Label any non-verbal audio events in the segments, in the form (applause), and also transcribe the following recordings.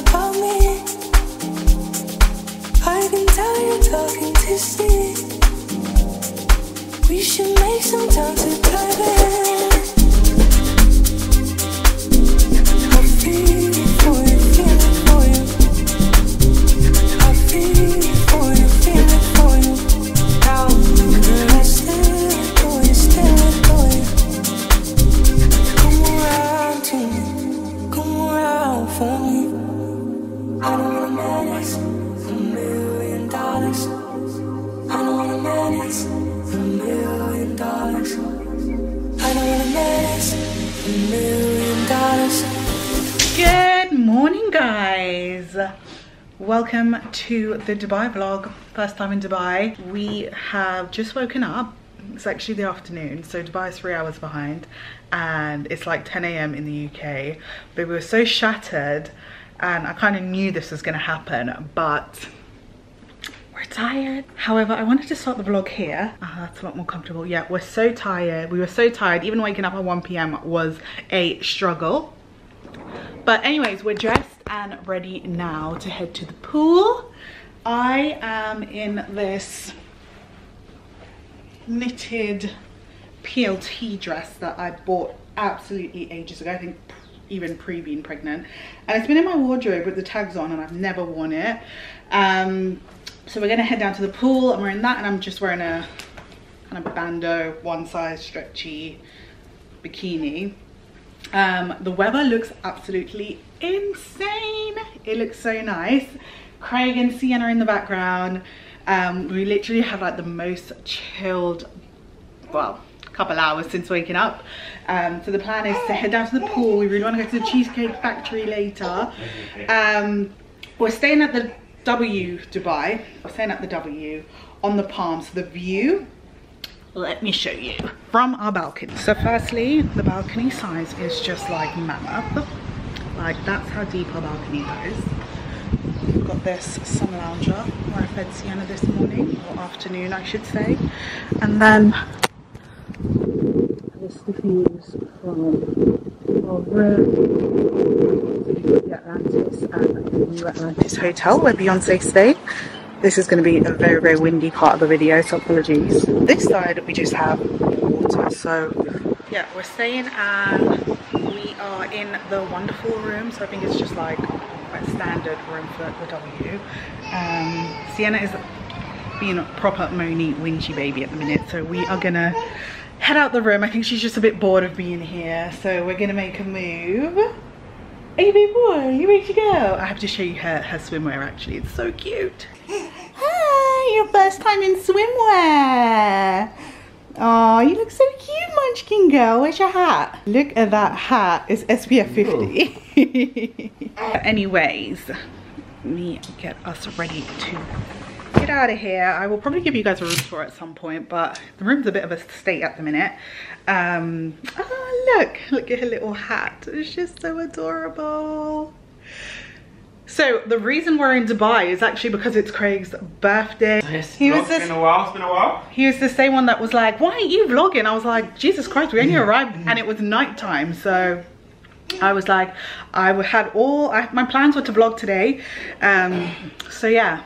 about me. I can tell you're talking to see. We should make some time to dive in. I Welcome to the Dubai vlog. First time in Dubai. We have just woken up. It's actually the afternoon, so Dubai is three hours behind, and it's like 10 a.m. in the UK. But we were so shattered, and I kind of knew this was going to happen, but we're tired. However, I wanted to start the vlog here. Ah, that's a lot more comfortable. Yeah, we're so tired. We were so tired. Even waking up at 1 p.m. was a struggle. But anyways, we're dressed and ready now to head to the pool. I am in this knitted PLT dress that I bought absolutely ages ago. I think even pre being pregnant. And it's been in my wardrobe with the tags on and I've never worn it. Um, so we're gonna head down to the pool. I'm wearing that and I'm just wearing a kind of bandeau, one size stretchy bikini. Um, the weather looks absolutely insane. It looks so nice. Craig and Sienna in the background. Um, we literally have like the most chilled, well, couple hours since waking up. Um, so the plan is to head down to the pool. We really want to go to the Cheesecake Factory later. Um, we're staying at the W Dubai. We're staying at the W on the Palm. So the view let me show you. From our balcony. So firstly the balcony size is just like mammoth like that's how deep our balcony goes. We've got this sun lounger where i fed sienna this morning or afternoon i should say. And then this views from our room. The atlantis and the new atlantis hotel where beyonce stayed this is going to be a very, very windy part of the video, so apologies. This side, we just have water, so yeah, we're staying and we are in the wonderful room, so I think it's just like quite standard room for the W. Um, Sienna is being a proper moany, whinchy baby at the minute, so we are gonna head out the room. I think she's just a bit bored of being here, so we're gonna make a move. Hey big boy, you ready to go? I have to show you her, her swimwear actually, it's so cute. Your first time in swimwear. Oh, you look so cute, Munchkin girl. Where's your hat? Look at that hat. It's SPF 50. (laughs) Anyways, let me get us ready to get out of here. I will probably give you guys a room tour at some point, but the room's a bit of a state at the minute. Um, oh, look. Look at her little hat. It's just so adorable. So the reason we're in Dubai is actually because it's Craig's birthday. Yes. He was it's this, been a while, it's been a while. he was the same one that was like, why aren't you vlogging? I was like, Jesus Christ, we only (laughs) arrived and it was nighttime. So I was like, I had all, I, my plans were to vlog today. Um, so yeah,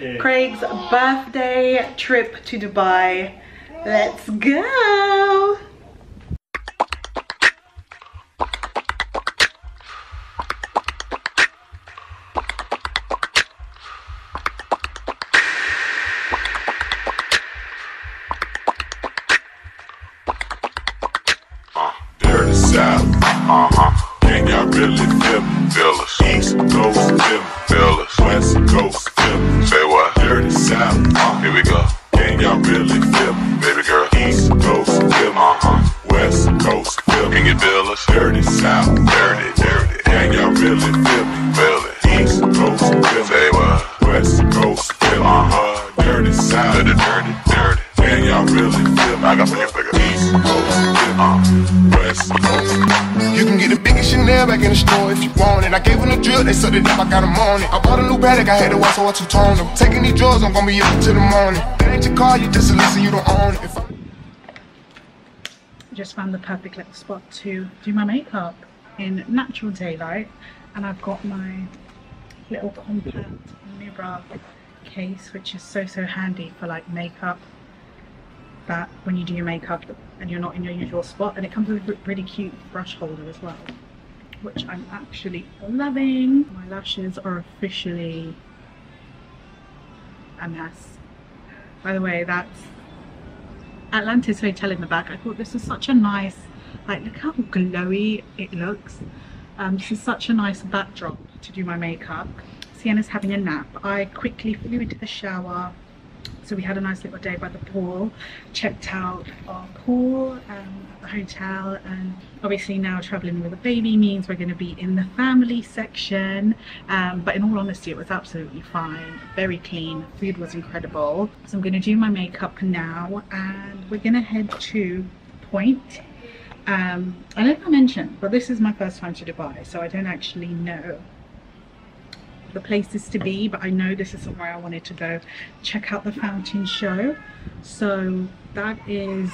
Yeah. Craig's birthday trip to Dubai. Let's go. West Coast. You can get the biggest Chanel back in the store if you want it. I gave them the drill, they it up, I got them on it. I bought a new Patek, I had to watch so I two-toned them. Taking these I'm gonna be up till the morning. Ain't your car, you just a listen, you don't own it. If I just found the perfect little spot to do my makeup in natural daylight and I've got my little compact mirror case which is so so handy for like makeup that when you do your makeup and you're not in your usual spot and it comes with a really cute brush holder as well which I'm actually loving. My lashes are officially a mess. By the way, that's Atlantis Hotel in the back. I thought this was such a nice, like look how glowy it looks. Um, this is such a nice backdrop to do my makeup. Sienna's having a nap. I quickly flew into the shower, so we had a nice little day by the pool, checked out our pool um, at the hotel and obviously now traveling with a baby means we're going to be in the family section um, but in all honesty it was absolutely fine, very clean, food was incredible. So I'm going to do my makeup now and we're going to head to Pointe. Um, I don't know if I mentioned but this is my first time to Dubai so I don't actually know the places to be but I know this is somewhere I wanted to go check out the fountain show. So that is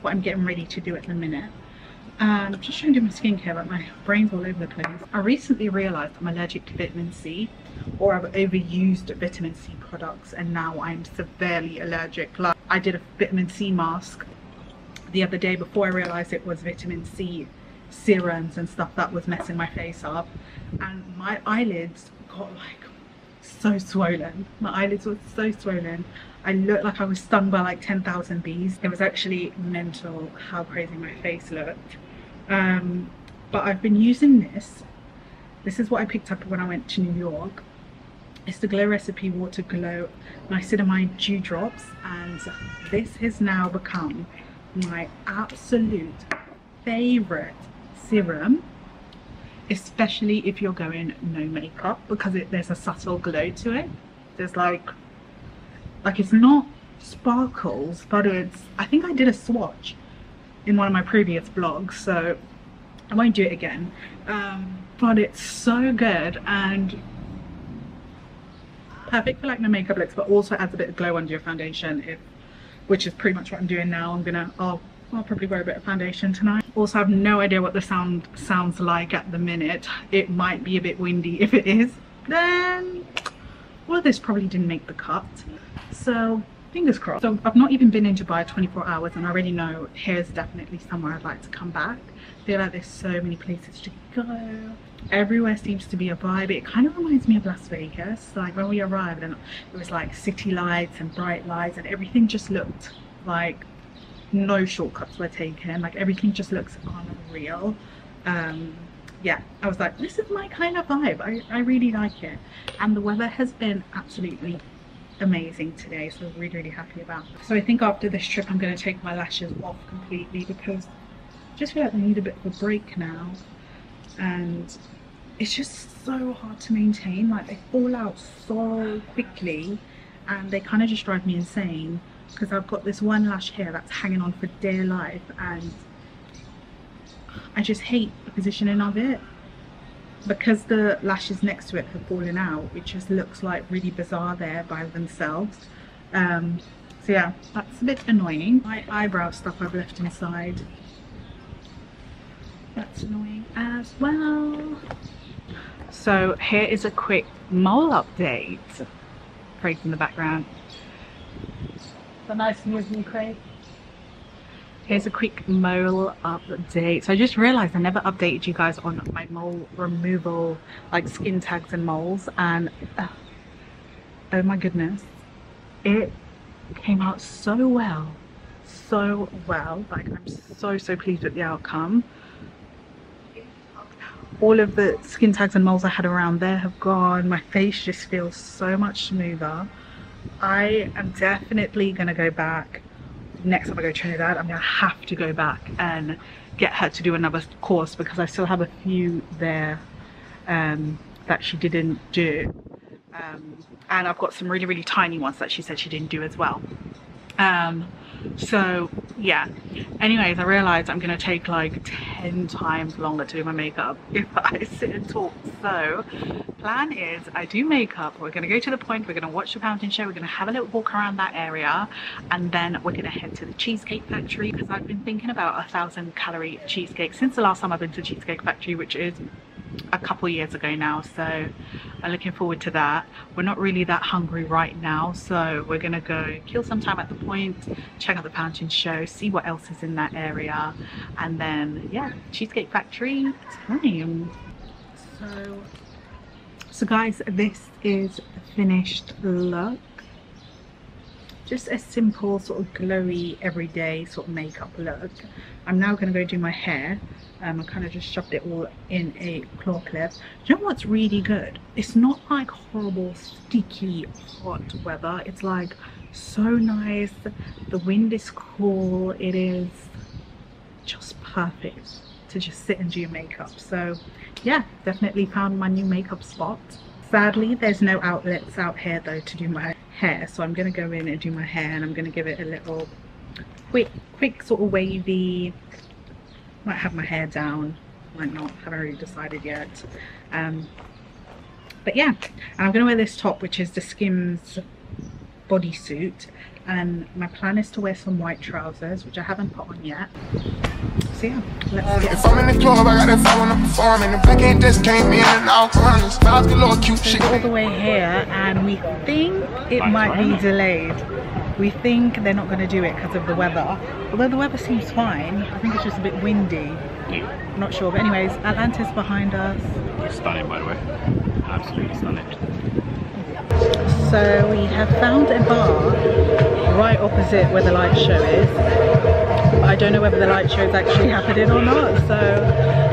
what I'm getting ready to do at the minute. And I'm just trying to do my skincare but my brain's all over the place. I recently realized I'm allergic to vitamin C or I've overused vitamin C products and now I'm severely allergic. Like I did a vitamin C mask the other day before I realized it was vitamin C serums and stuff that was messing my face up. And my eyelids got like so swollen. My eyelids were so swollen. I looked like I was stung by like 10,000 bees. It was actually mental how crazy my face looked. Um, but I've been using this. This is what I picked up when I went to New York. It's the Glow Recipe Water Glow Niacinamide Dew Drops. And this has now become my absolute favorite serum especially if you're going no makeup because it, there's a subtle glow to it. There's like like it's not sparkles but it's I think I did a swatch in one of my previous blogs so I won't do it again. Um, but it's so good and perfect for like no makeup looks but also adds a bit of glow under your foundation if which is pretty much what I'm doing now. I'm gonna oh I'll probably wear a bit of foundation tonight. Also, I have no idea what the sound sounds like at the minute. It might be a bit windy. (laughs) If it is, then, well, this probably didn't make the cut. So, fingers crossed. So, I've not even been in Dubai 24 hours and I already know here's definitely somewhere I'd like to come back. I feel like there's so many places to go. Everywhere seems to be a vibe. It kind of reminds me of Las Vegas. Like when we arrived and it was like city lights and bright lights and everything just looked like no shortcuts were taken. Like everything just looks unreal. Um yeah i was like this is my kind of vibe. I, I really like it. And the weather has been absolutely amazing today so really really happy about it. so i think after this trip i'm going to take my lashes off completely because I just feel like I need a bit of a break now. And it's just so hard to maintain. Like they fall out so quickly and they kind of just drive me insane because I've got this one lash here that's hanging on for dear life and I just hate the positioning of it. Because the lashes next to it have fallen out it just looks like really bizarre there by themselves. Um, so yeah that's a bit annoying. My eyebrow stuff I've left inside. That's annoying as well. So here is a quick mole update. Craig's in the background a nice of you, Here's a quick mole update. So I just realized I never updated you guys on my mole removal, like skin tags and moles. And uh, oh my goodness, it came out so well. So well. Like I'm so, so pleased with the outcome. All of the skin tags and moles I had around there have gone. My face just feels so much smoother. I am definitely to go back next time I go to Trinidad. I'm to have to go back and get her to do another course because I still have a few there um, that she didn't do. Um, and I've got some really, really tiny ones that she said she didn't do as well. Um, so yeah. Anyways i realized i'm gonna take like 10 times longer to do my makeup (laughs) if i sit and talk. So plan is i do makeup. We're gonna go to the point we're gonna watch the fountain show we're gonna have a little walk around that area and then we're gonna head to the cheesecake factory because i've been thinking about a thousand calorie cheesecake since the last time i've been to cheesecake factory which is a couple years ago now so I'm looking forward to that. We're not really that hungry right now so we're gonna go kill some time at the point check out the fountain show see what else is in that area and then yeah cheesecake factory time so so guys this is the finished look. Just a simple sort of glowy everyday sort of makeup look. I'm now going to go do my hair um, I kind of just shoved it all in a claw clip. You know what's really good? It's not like horrible, sticky, hot weather. It's like so nice. The wind is cool. It is just perfect to just sit and do your makeup. So yeah, definitely found my new makeup spot. Sadly, there's no outlets out here though to do my hair. So I'm going to go in and do my hair and I'm going to give it a little quick, quick sort of wavy might have my hair down might not haven't really decided yet um, but yeah and I'm gonna wear this top which is the Skims bodysuit and my plan is to wear some white trousers which I haven't put on yet so yeah let's get If I'm in the club, I got that fire when I'm performing. The back end just came in and all corners. Vibes galore, cute shit. all the way here and we think it might be delayed we think they're not going to do it because of the weather although the weather seems fine i think it's just a bit windy Yeah. not sure but anyways atlantis behind us Stunning, by the way. Absolutely stunning. so we have found a bar right opposite where the light show is i don't know whether the light show is actually happening or not so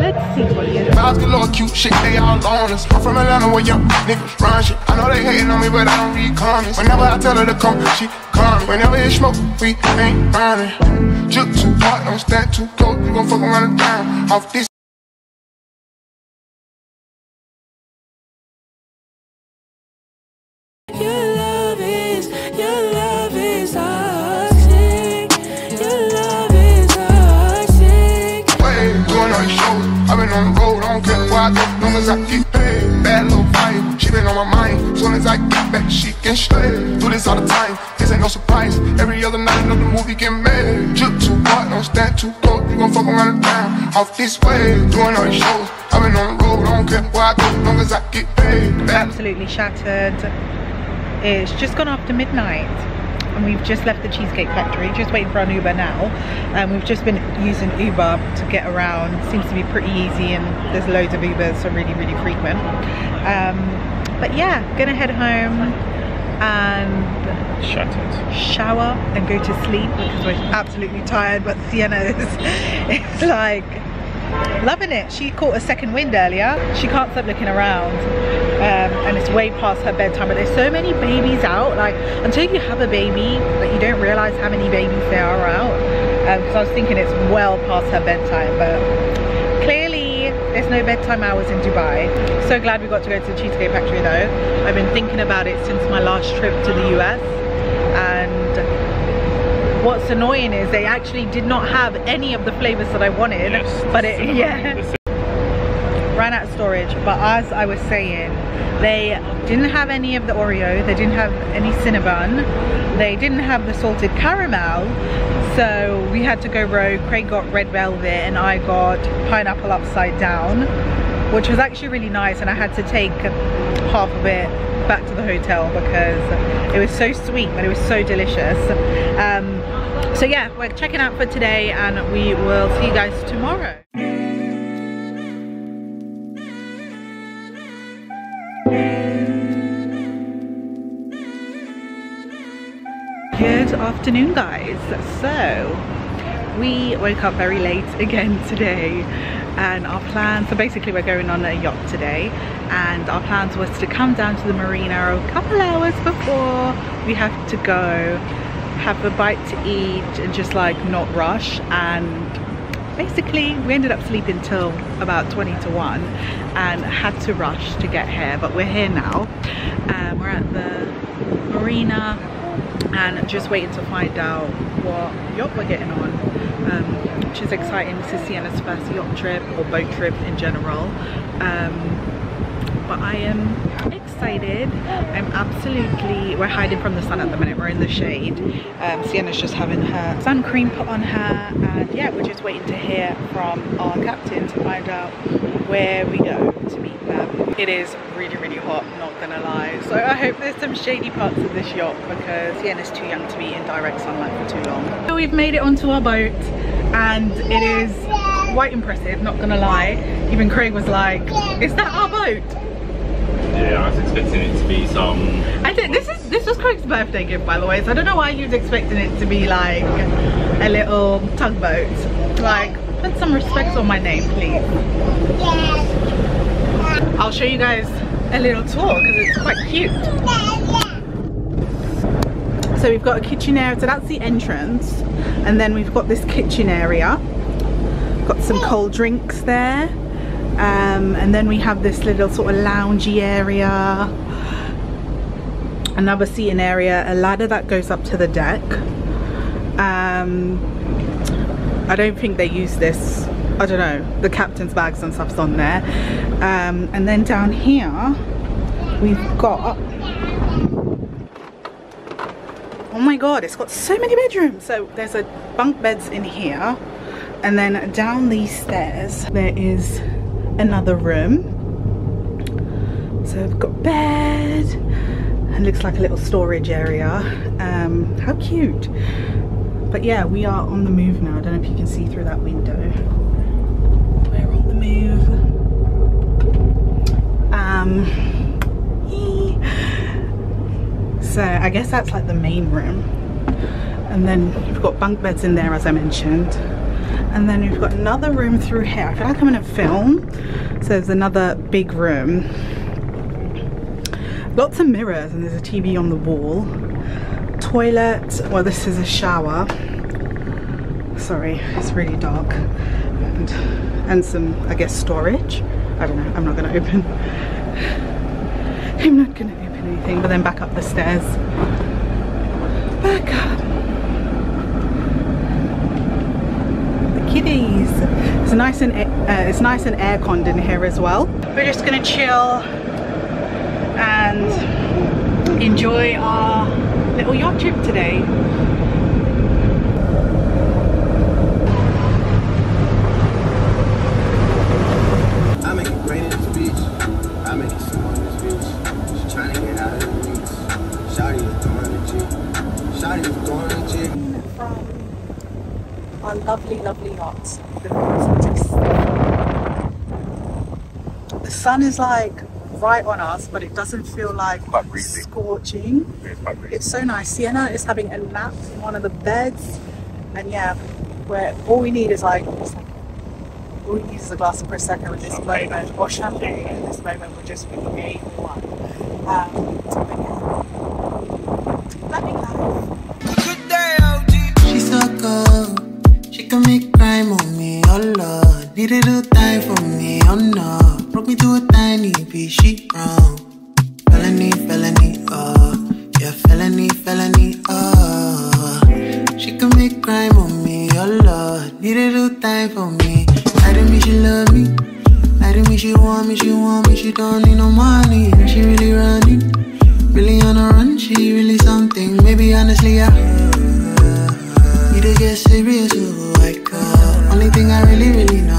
let's see what it is Vibes galore, cute shit, they all on us. I'm from Atlanta where young niggas run shit. I know they hating on me, but I don't read comments. Whenever I tell her to come, she come. Whenever it's smoke, we ain't running. Juke too hard, don't stand too close. You gon' fuck around and down. Off this. As I get paid. Bad little vibe, she been on my mind. Soon as I get back, she can straight. Do this all the time, this ain't no surprise. Every other night, another movie get made. Juke too hard, don't stand too close. You gon' fuck around and down. Off this way, doing all these shows. I've been on the road, I don't care where I go, long as I get paid. Bad absolutely shattered. It's just gone after midnight and we've just left the Cheesecake Factory, just waiting for an Uber now. And we've just been using Uber to get around. Seems to be pretty easy and there's loads of Ubers, so really, really frequent. Um, but yeah, gonna head home and Shattered. shower and go to sleep because we're absolutely tired but Sienna is, (laughs) is like loving it. She caught a second wind earlier. She can't stop looking around. Um, and it's way past her bedtime. But there's so many babies out. Like until you have a baby like you don't realize how many babies there are out. Because I was thinking it's well past her bedtime but clearly there's no bedtime hours in Dubai. So glad we got to go to the Cheesecake Factory though. I've been thinking about it since my last trip to the US what's annoying is they actually did not have any of the flavors that I wanted Yes, but it cinnamon. yeah. Ran out of storage but as I was saying they didn't have any of the Oreo they didn't have any Cinnabon they didn't have the salted caramel so we had to go rogue. Craig got red velvet and I got pineapple upside down which was actually really nice and I had to take half of it back to the hotel because it was so sweet but it was so delicious. Um, so yeah we're checking out for today and we will see you guys tomorrow. Good afternoon guys. So we woke up very late again today and our plan, so basically we're going on a yacht today and our plans was to come down to the marina a couple hours before we have to go have a bite to eat and just like not rush and basically we ended up sleeping till about 20 to 1 and had to rush to get here but we're here now. Um, we're at the marina and just waiting to find out what yacht we're getting on um, which is exciting. This is Sienna's first yacht trip or boat trip in general. Um, but I am excited. I'm absolutely, we're hiding from the sun at the minute. We're in the shade. Um, Sienna's just having her sun cream put on her. And yeah, we're just waiting to hear from our captain to find out where we go to meet them. It is really, really hot, not gonna lie. So I hope there's some shady parts of this yacht because Sienna's too young to be in direct sunlight for too long. So we've made it onto our boat and it is quite impressive, not gonna lie. Even Craig was like, is that our boat? Yeah, I was expecting it to be some. I think This is this was Craig's birthday gift, by the way. So I don't know why you was expecting it to be like a little tugboat. Like, put some respect on my name, please. I'll show you guys a little tour because it's quite cute. So we've got a kitchen area. So that's the entrance, and then we've got this kitchen area. Got some cold drinks there. Um, and then we have this little sort of loungy area. Another seating area a ladder that goes up to the deck. Um, I don't think they use this I don't know the captain's bags and stuff's on there. Um, and then down here we've got oh my god it's got so many bedrooms. So there's a bunk beds in here. And then down these stairs there is another room. So we've got bed. And looks like a little storage area. Um how cute. But yeah we are on the move now. I don't know if you can see through that window. We're on the move. Um so i guess that's like the main room. And then we've got bunk beds in there as i mentioned and then we've got another room through here. I feel like i'm in a film so there's another big room. Lots of mirrors and there's a tv on the wall. Toilet well this is a shower. Sorry it's really dark. And, and some i guess storage. I don't know i'm not gonna open. (laughs) I'm not gonna open anything but then back up the stairs. Back up kitties. It's nice and uh, it's nice and air conned in here as well. We're just gonna chill and enjoy our little yacht trip today. I make it rain in this bitch. I make it snow in this bitch. She trying to get out of the weeds. Shawty is throwing the chick. Shawty is throwing the chick. from our lovely, lovely yacht. The views are just- The sun is like right on us, but it doesn't feel like scorching. It's. It's so nice. Sienna is having a nap in one of the beds, and yeah, where all we need is like, like all we need is a glass of prosecco in this Champagne. moment, or champagne in this moment. We're just with a one. Um, but yeah, loving life. She so cold, she can make crime on me, oh lord. Needed to I didn't she love me. I didn't mean she want me, she want me, she don't need no money. And she really running. Really on a run, she really something. Maybe honestly, I need to get serious who I call. Only thing I really, really know